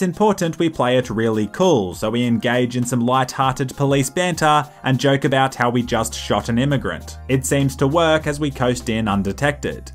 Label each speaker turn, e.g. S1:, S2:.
S1: It's important we play it really cool, so we engage in some light-hearted police banter and joke about how we just shot an immigrant. It seems to work as we coast in undetected.